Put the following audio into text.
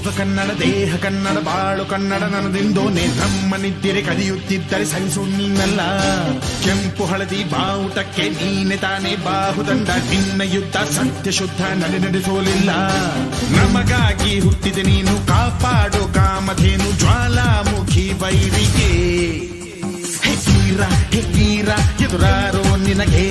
ಜೀವ ಕನ್ನಡ, ದೇಹ ಕನ್ನಡ, ಬಾಳು ಕನ್ನಡ ನನ್ನದಿಂದೋನೆ ನಮ್ಮ ನಿದ್ದಿರೆ ಕದಿಯುತ್ತಿದ್ದರೆ ಸಹಿಸು ನೀನಲ್ಲ ಕೆಂಪು ಹಳದಿ ಬಾವುಟಕ್ಕೆ ನೀನೆ ತಾನೇ ಬಾಹುದಂಡ ನಿನ್ನ ಯುದ್ಧ ಸತ್ಯ ಶುದ್ಧ ನಡೆ ನಡೆಸೋಲಿಲ್ಲ. ನಮಗಾಗಿ ಹುಟ್ಟಿದೆ ನೀನು ಕಾಪಾಡು ಕಾಮಧೇನು ಜ್ವಾಲಾಮುಖಿ ವೈರಿಗೆ ಹೇ ವೀರ ಹೇ ವೀರ ಎದುರಾರೋ ನಿನಗೆ